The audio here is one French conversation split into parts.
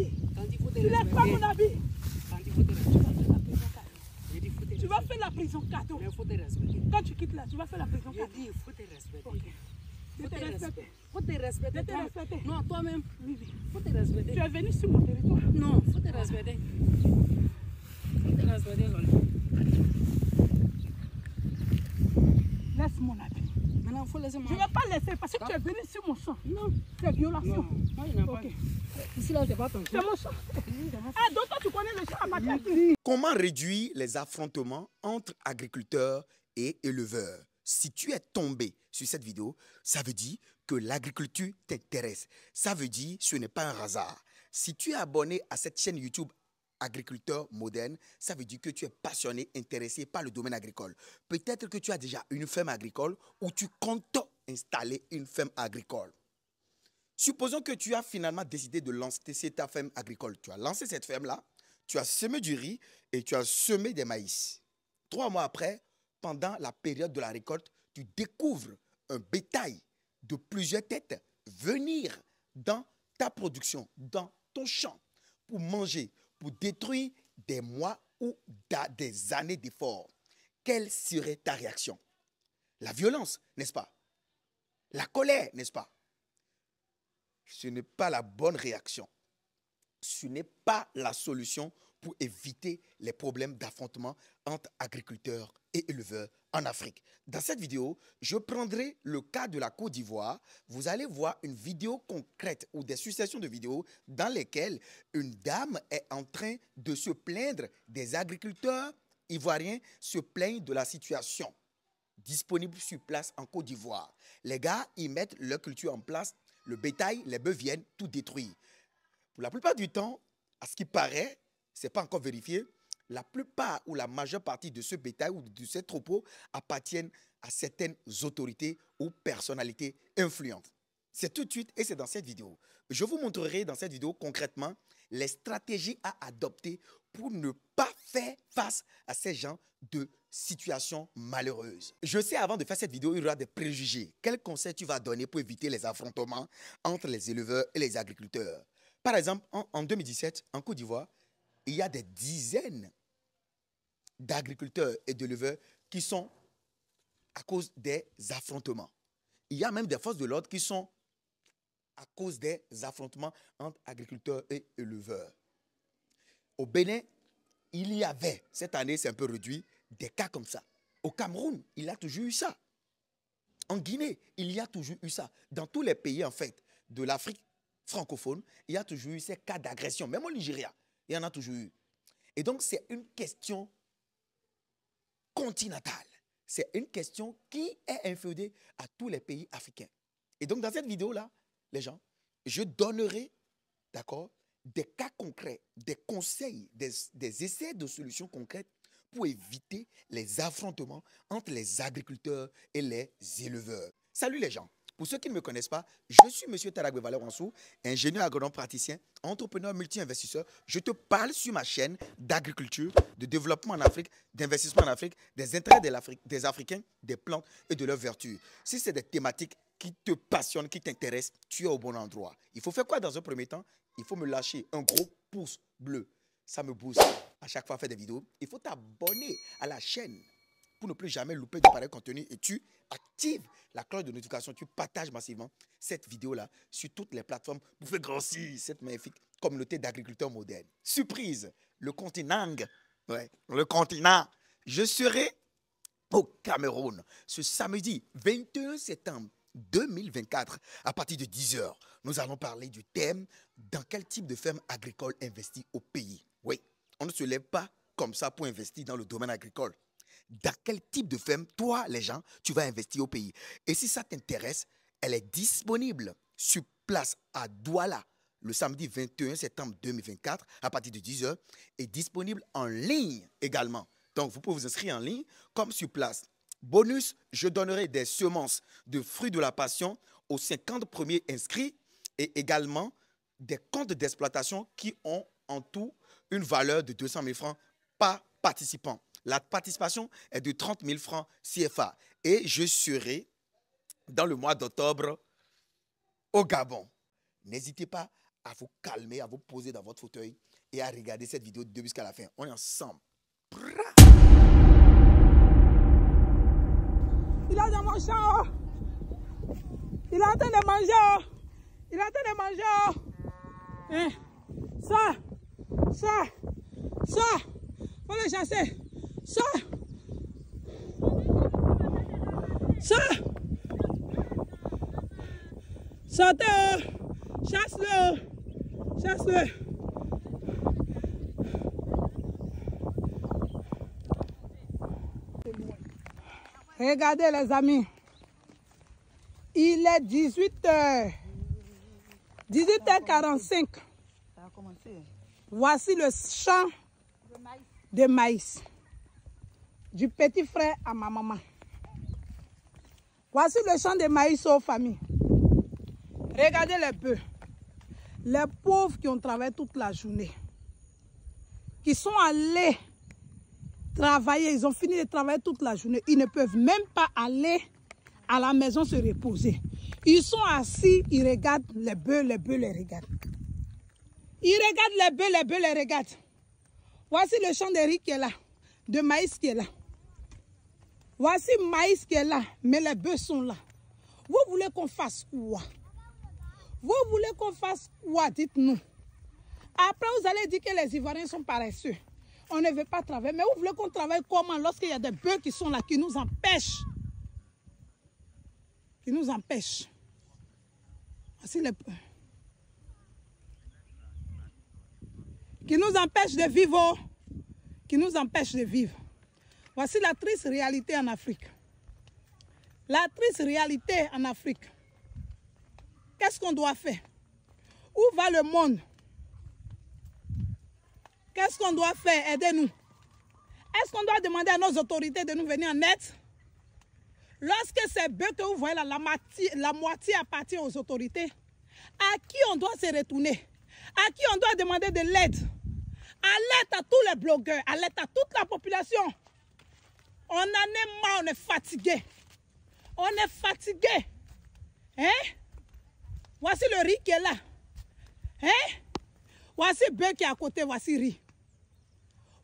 habit. Faut Tu lèves pas respecter. mon habit. Faut Tu respecter. vas faire la prison cadeau. Faut respecter. faut respecter. Quand tu quittes là, tu vas faire la prison cadeau. dit, faut te respecter. Ok. Je Faut te te respecte. respecter. Faut te respecter. Je te toi- respecte. Non, toi-même. Oui, oui. Faut te respecter. Tu es venu sur mon territoire. Non, faut te respecter. Faut te respecter. Laisse mon habit. Maintenant, faut laisser Je ne vais pas laisser parce que tu es venu sur mon sang. Non, C'est violation. non. Il n'a pas. Ok. Ici, là, pas ton C'est mon sang. Ah, donc toi, tu connais le champ à qui Comment réduire les affrontements entre agriculteurs et éleveurs? Si tu es tombé sur cette vidéo, ça veut dire que l'agriculture t'intéresse. Ça veut dire que ce n'est pas un hasard. Si tu es abonné à cette chaîne YouTube Agriculteur moderne, ça veut dire que tu es passionné, intéressé par le domaine agricole. Peut-être que tu as déjà une ferme agricole ou tu comptes installer une ferme agricole. Supposons que tu as finalement décidé de lancer ta ferme agricole. Tu as lancé cette ferme-là, tu as semé du riz et tu as semé des maïs. Trois mois après, pendant la période de la récolte, tu découvres un bétail de plusieurs têtes venir dans ta production, dans ton champ, pour manger, pour détruire des mois ou des années d'efforts. Quelle serait ta réaction? La violence, n'est-ce pas? La colère, n'est-ce pas? Ce n'est pas la bonne réaction. Ce n'est pas la solution pour éviter les problèmes d'affrontement entre agriculteurs et éleveurs en Afrique. Dans cette vidéo, je prendrai le cas de la Côte d'Ivoire. Vous allez voir une vidéo concrète ou des successions de vidéos dans lesquelles une dame est en train de se plaindre des agriculteurs ivoiriens, se plaignent de la situation disponible sur place en Côte d'Ivoire. Les gars, ils mettent leur culture en place, le bétail, les bœufs viennent tout détruire. Pour la plupart du temps, à ce qui paraît, ce n'est pas encore vérifié, la plupart ou la majeure partie de ce bétail ou de ces troupeaux appartiennent à certaines autorités ou personnalités influentes. C'est tout de suite et c'est dans cette vidéo. Je vous montrerai dans cette vidéo concrètement les stratégies à adopter pour ne pas faire face à ces gens de situations malheureuses. Je sais avant de faire cette vidéo, il y aura des préjugés. Quels conseils tu vas donner pour éviter les affrontements entre les éleveurs et les agriculteurs? Par exemple, en, en 2017, en Côte d'Ivoire, il y a des dizaines d'agriculteurs et d'éleveurs qui sont à cause des affrontements. Il y a même des forces de l'ordre qui sont à cause des affrontements entre agriculteurs et éleveurs. Au Bénin, il y avait, cette année c'est un peu réduit, des cas comme ça. Au Cameroun, il y a toujours eu ça. En Guinée, il y a toujours eu ça. Dans tous les pays, en fait, de l'Afrique francophone, il y a toujours eu ces cas d'agression. Même au Nigeria, il y en a toujours eu. Et donc, c'est une question continentale. C'est une question qui est inféodée à tous les pays africains. Et donc, dans cette vidéo-là, les gens, je donnerai, d'accord, des cas concrets, des conseils, des, des essais de solutions concrètes pour éviter les affrontements entre les agriculteurs et les éleveurs. Salut les gens. Pour ceux qui ne me connaissent pas, je suis M. Taragwe Valeransou, ingénieur agronome praticien, entrepreneur multi-investisseur. Je te parle sur ma chaîne d'agriculture, de développement en Afrique, d'investissement en Afrique, des intérêts de des Africains, des plantes et de leurs vertus. Si c'est des thématiques qui te passionnent, qui t'intéressent, tu es au bon endroit. Il faut faire quoi dans un premier temps? Il faut me lâcher un gros pouce bleu. Ça me booste à chaque fois faire des vidéos. Il faut t'abonner à la chaîne pour ne plus jamais louper de pareil contenu et tu actives la cloche de notification, tu partages massivement cette vidéo-là sur toutes les plateformes pour faire grossir cette magnifique communauté d'agriculteurs modernes. Surprise, le continent, ouais, le continent, je serai au Cameroun ce samedi 21 septembre 2024 à partir de 10h. Nous allons parler du thème dans quel type de ferme agricole investir au pays? Oui, on ne se lève pas comme ça pour investir dans le domaine agricole. Dans quel type de ferme, toi, les gens, tu vas investir au pays? Et si ça t'intéresse, elle est disponible sur place à Douala le samedi 21 septembre 2024 à partir de 10h et disponible en ligne également. Donc, vous pouvez vous inscrire en ligne comme sur place. Bonus, je donnerai des semences de fruits de la passion aux 50 premiers inscrits et également des comptes d'exploitation qui ont en tout une valeur de 200 000 francs par participant. La participation est de 30 000 francs CFA et je serai dans le mois d'octobre au Gabon. N'hésitez pas à vous calmer, à vous poser dans votre fauteuil et à regarder cette vidéo de début jusqu'à la fin. On est ensemble. Il est dans mon champ. Il est en train de manger. oh. Il est en train de manger. oh. Hein? Ça, ça, ça. Faut le chasser. Ça. Ça. Oh. Chasse-le. Chasse-le. Regardez les amis. Il est 18h. 18h45. Voici le champ de maïs. Du petit frère à ma maman. Voici le champ de maïs aux familles. Regardez les bœufs. Les pauvres qui ont travaillé toute la journée. Qui sont allés travailler, ils ont fini de travailler toute la journée. Ils ne peuvent même pas aller à la maison se reposer. Ils sont assis, ils regardent les bœufs, les bœufs les regardent. Ils regardent les bœufs, les bœufs les regardent. Voici le champ de riz qui est là, de maïs qui est là. Voici maïs qui est là, mais les bœufs sont là. Vous voulez qu'on fasse quoi? Vous voulez qu'on fasse quoi? Dites-nous. Après, vous allez dire que les Ivoiriens sont paresseux on ne veut pas travailler. Mais vous voulez qu'on travaille comment lorsqu'il y a des bœufs qui sont là, qui nous empêchent? Qui nous empêchent? Voici les bœufs. Qui nous empêchent de vivre. Qui nous empêchent de vivre. Voici la triste réalité en Afrique. La triste réalité en Afrique. Qu'est-ce qu'on doit faire? Où va le monde? Qu'est-ce qu'on doit faire? Aidez-nous. Est-ce qu'on doit demander à nos autorités de nous venir en aide? Lorsque ces bœufs que vous voyez là, la moitié, la moitié appartient aux autorités, à qui on doit se retourner? À qui on doit demander de l'aide? À l'aide à tous les blogueurs, à l'aide à toute la population. On en est marre, on est fatigué. On est fatigué. Hein? Voici le riz qui est là. Hein? Voici bœuf qui est à côté, voici riz.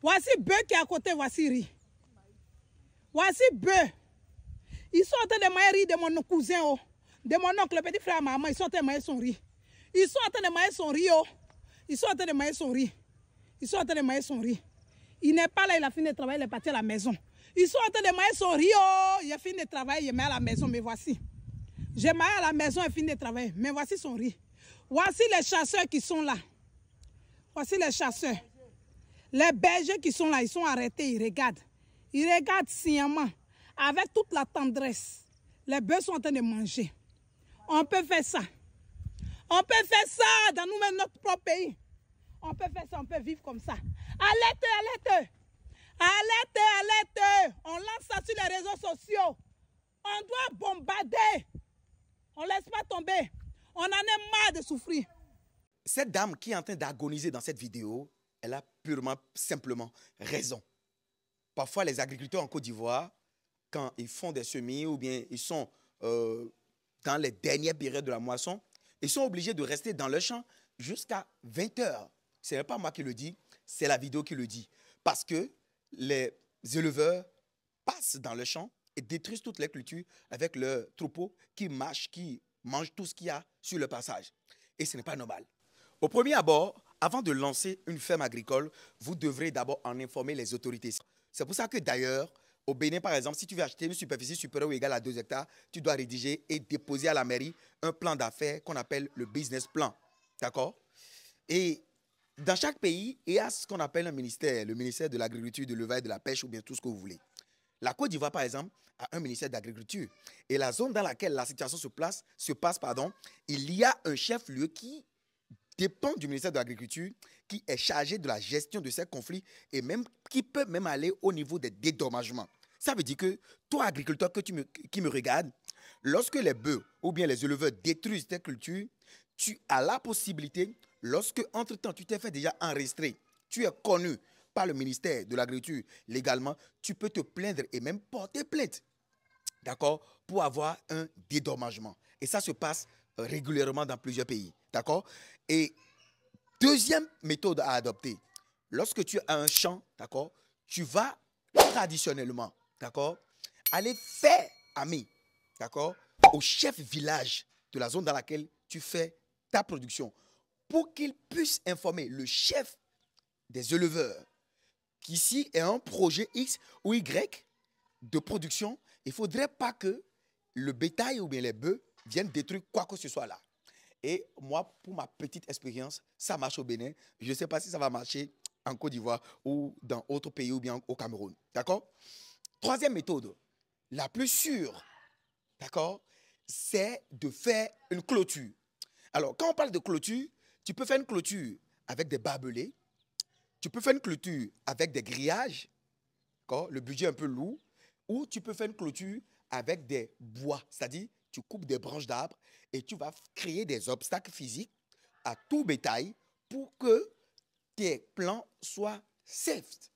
Voici bœuf qui est à côté, voici riz. Voici bœuf. Ils sont en train de mailler riz de mon cousin, oh. de mon oncle, le petit frère maman. Ils sont en train de mailler son riz. Ils sont en train de mailler son riz, oh. Ils sont en train de mailler son riz. Ils sont en train de mailler son riz. Il n'est pas là, il a fini de travailler, il est parti à la maison. Ils sont en train de mailler son riz, oh. A fini de travailler, il est mis à la maison, mais voici. J'ai maillé à la maison, a fini de travailler, mais voici son riz. Voici les chasseurs qui sont là. Voici les chasseurs. Les bergers qui sont là, ils sont arrêtés, ils regardent. Ils regardent sciemment, avec toute la tendresse. Les bœufs sont en train de manger. On peut faire ça. On peut faire ça dans nous-mêmes, notre propre pays. On peut faire ça, on peut vivre comme ça. Alerte, alerte. Alerte, alerte. On lance ça sur les réseaux sociaux. On doit bombarder. On ne laisse pas tomber. On en est marre de souffrir. Cette dame qui est en train d'agoniser dans cette vidéo, elle a purement, simplement raison. Parfois, les agriculteurs en Côte d'Ivoire, quand ils font des semis ou bien ils sont euh, dans les dernières périodes de la moisson, ils sont obligés de rester dans le champ jusqu'à 20 heures. Ce n'est pas moi qui le dis, c'est la vidéo qui le dit. Parce que les éleveurs passent dans le champ et détruisent toutes les cultures avec leurs troupeaux qui marchent, qui mangent tout ce qu'il y a sur le passage. Et ce n'est pas normal. Au premier abord, avant de lancer une ferme agricole, vous devrez d'abord en informer les autorités. C'est pour ça que d'ailleurs, au Bénin, par exemple, si tu veux acheter une superficie supérieure ou égale à 2 hectares, tu dois rédiger et déposer à la mairie un plan d'affaires qu'on appelle le business plan. D'accord? Dans chaque pays, il y a ce qu'on appelle un ministère, le ministère de l'Agriculture, de l'élevage, de la pêche ou bien tout ce que vous voulez. La Côte d'Ivoire, par exemple, a un ministère d'Agriculture. Et la zone dans laquelle la situation se, place, se passe, pardon, il y a un chef-lieu qui dépend du ministère de l'Agriculture, qui est chargé de la gestion de ces conflits et même qui peut même aller au niveau des dédommagements. Ça veut dire que toi, agriculteur que tu me, qui me lorsque les bœufs ou bien les éleveurs détruisent tes cultures, tu as la possibilité, lorsque entre-temps tu t'es fait déjà enregistrer, tu es connu par le ministère de l'Agriculture légalement, tu peux te plaindre et même porter plainte, d'accord, pour avoir un dédommagement. Et ça se passe régulièrement dans plusieurs pays, d'accord? Et Deuxième méthode à adopter. Lorsque tu as un champ, d'accord, tu vas traditionnellement, d'accord, aller faire ami, d'accord, au chef village de la zone dans laquelle tu fais ta production pour qu'il puisse informer le chef des éleveurs qu'ici est un projet X ou Y de production. Il ne faudrait pas que le bétail ou bien les bœufs viennent détruire quoi que ce soit là. Et moi, pour ma petite expérience, ça marche au Bénin. Je ne sais pas si ça va marcher en Côte d'Ivoire ou dans d'autres pays ou bien au Cameroun. D'accord? Troisième méthode, la plus sûre, d'accord, c'est de faire une clôture. Alors, quand on parle de clôture, tu peux faire une clôture avec des barbelés, tu peux faire une clôture avec des grillages, le budget est un peu lourd, ou tu peux faire une clôture avec des bois, c'est-à-dire tu coupes des branches d'arbres et tu vas créer des obstacles physiques à tout bétail pour que tes plans soient safe.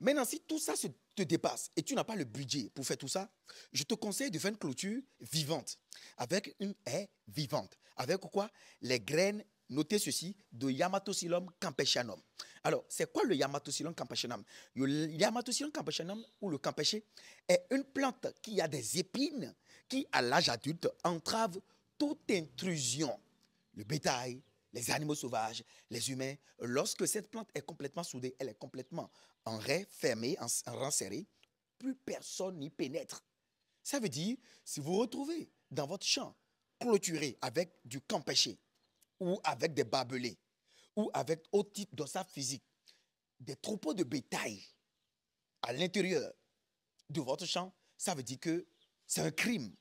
Maintenant, si tout ça se dépasse et tu n'as pas le budget pour faire tout ça, je te conseille de faire une clôture vivante, avec une haie vivante. Avec quoi? Les graines, notez ceci, de Yamatocilum campeshanum. Alors, c'est quoi le Yamatocilum campeshanum Le Yamatocilum campeshanum ou le campéché est une plante qui a des épines qui, à l'âge adulte, entrave toute intrusion. Le bétail, les animaux sauvages, les humains, lorsque cette plante est complètement soudée, elle est complètement en raie fermée, en, rang serré, plus personne n'y pénètre. Ça veut dire, si vous retrouvez dans votre champ clôturé avec du campéché ou avec des barbelés ou avec autre type d'ossard physique, des troupeaux de bétail à l'intérieur de votre champ, ça veut dire que c'est un crime.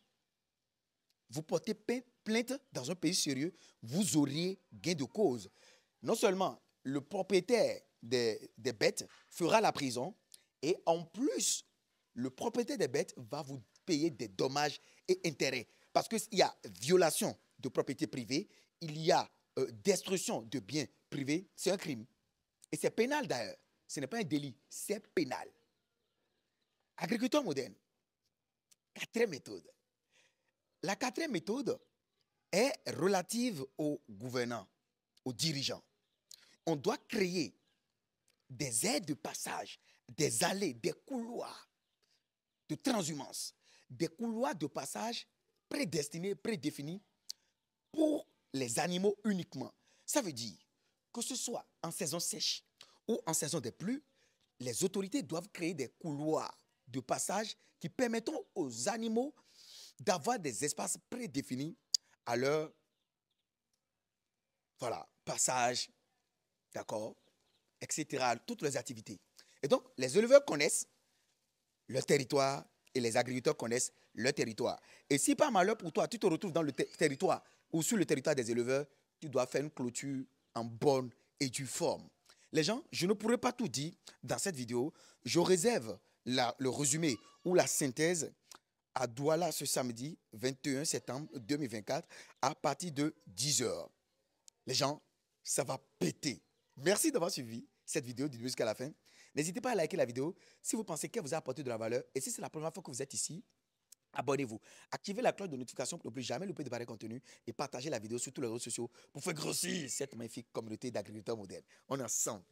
Vous portez plainte dans un pays sérieux, vous auriez gain de cause. Non seulement le propriétaire des, bêtes fera la prison, et en plus, le propriétaire des bêtes va vous payer des dommages et intérêts. Parce qu'il y a violation de propriété privée, il y a euh, destruction de biens privés, c'est un crime. Et c'est pénal d'ailleurs. Ce n'est pas un délit, c'est pénal. Agriculteur moderne, quatrième méthode. La quatrième méthode est relative aux gouvernants, aux dirigeants. On doit créer des aides de passage, des allées, des couloirs de transhumance, des couloirs de passage prédestinés, prédéfinis pour les animaux uniquement. Ça veut dire que ce soit en saison sèche ou en saison des pluies, les autorités doivent créer des couloirs de passage qui permettront aux animaux d'avoir des espaces prédéfinis à leur voilà, passage, d'accord, etc., toutes les activités. Et donc, les éleveurs connaissent leur territoire et les agriculteurs connaissent leur territoire. Et si par malheur pour toi, tu te retrouves dans le territoire ou sur le territoire des éleveurs, tu dois faire une clôture en bonne et due forme. Les gens, je ne pourrais pas tout dire dans cette vidéo. Je réserve le résumé ou la synthèse à Douala ce samedi 21 septembre 2024 à partir de 10h. Les gens, ça va péter. Merci d'avoir suivi cette vidéo du début jusqu'à la fin. N'hésitez pas à liker la vidéo si vous pensez qu'elle vous a apporté de la valeur. Et si c'est la première fois que vous êtes ici, abonnez-vous. Activez la cloche de notification pour ne plus jamais louper de pareils contenus et partagez la vidéo sur tous les réseaux sociaux pour faire grossir cette magnifique communauté d'agriculteurs modernes. On est ensemble.